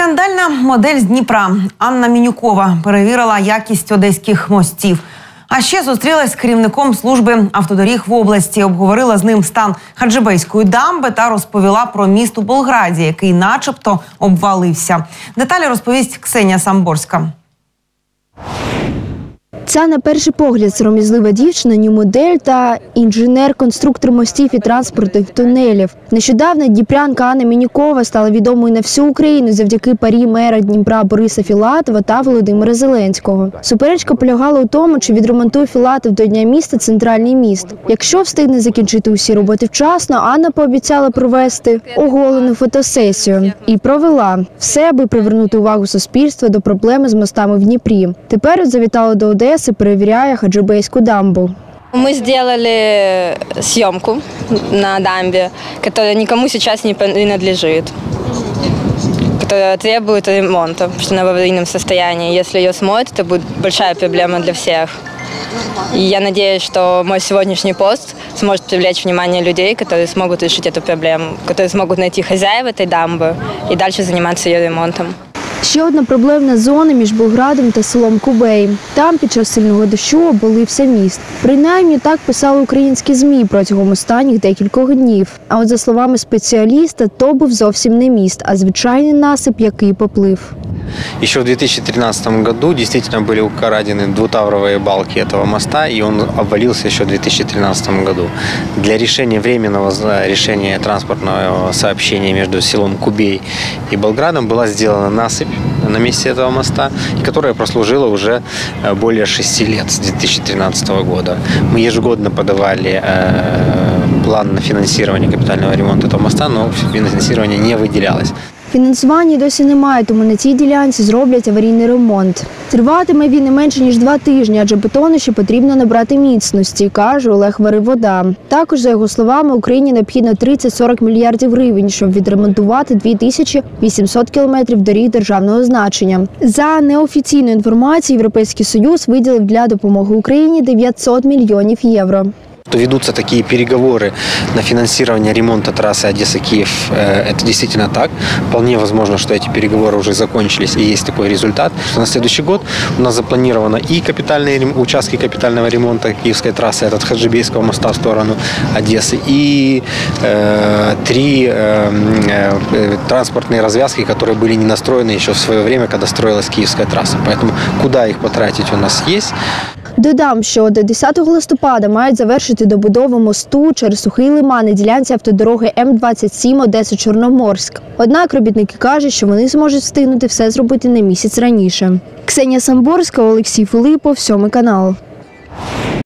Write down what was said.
Скандальна модель з Дніпра Анна Мінюкова перевірила якість одеських мостів. А ще зустрілась з керівником служби автодоріг в області, обговорила з ним стан Хаджибейської дамби та розповіла про міст у Болграді, який, начебто, обвалився. Деталі розповість Ксенія Самборська. Ця на перший погляд сором'язлива дівчина, нью-модель та інженер-конструктор мостів і транспортних тунелів. Нещодавно дніпрянка Анна Мінікова стала відомою на всю Україну завдяки парі мера Дніпра Бориса Філатова та Володимира Зеленського. Суперечка полягала у тому, чи відремонтує Філатов до дня міста центральний міст. Якщо встигне закінчити усі роботи вчасно, Анна пообіцяла провести оголену фотосесію і провела все, аби привернути увагу суспільства до проблеми з мостами в Дніпрі. Тепер завітала до Одеси, перевіряє Хаджибейську дамбу. Мы сделали съемку на дамбе, которая никому сейчас не принадлежит, которая требует ремонта, потому что она в аварийном состоянии. Если ее смоют, это будет большая проблема для всех. И я надеюсь, что мой сегодняшний пост сможет привлечь внимание людей, которые смогут решить эту проблему, которые смогут найти хозяев этой дамбы и дальше заниматься ее ремонтом. Ще одна проблемна зона між Болградом та селом Кубей. Там під час сильного дощу обвалився міст. Принаймні так писали українські змі протягом останніх декількох днів. А от за словами спеціаліста, то був зовсім не міст, а звичайний насип, який поплив. Еще в 2013 году действительно были украдены двутавровые балки этого моста, и он обвалился еще в 2013 году. Для решения временного решения транспортного сообщения между селом Кубей и Болградом была сделана насыпь на месте этого моста, которая прослужила уже э, более шести лет, с 2013 года. Мы ежегодно подавали э, план на финансирование капитального ремонта этого моста, но финансирование не выделялось. Фінансування досі немає, тому на цій ділянці зроблять аварійний ремонт. Триватиме він не менше ніж два тижні, адже бетону ще потрібно набрати міцності, каже Олег Варивода. Також, за його словами, Україні необхідно 30-40 мільярдів гривень, щоб відремонтувати 2800 кілометрів доріг державного значення. За неофіційною інформацією, Європейський Союз виділив для допомоги Україні 900 мільйонів євро. Ведутся такие переговоры на финансирование ремонта трассы Одесса-Киев, э, это действительно так. Вполне возможно, что эти переговоры уже закончились и есть такой результат. Что на следующий год у нас запланировано и капитальные участки капитального ремонта Киевской трассы от Хаджибейского моста в сторону Одессы и э, три э, э, э, транспортные развязки, которые были не настроены еще в свое время, когда строилась Киевская трасса. Поэтому куда их потратить у нас есть. Додам, що до 10 листопада мають завершити добудову мосту через сухий лиман на ділянці автодороги М27 Одеса Чорноморськ. Однак робітники кажуть, що вони зможуть встигнути все зробити на місяць раніше. Ксенія Самборська, Олексій Филипов, сьомий канал.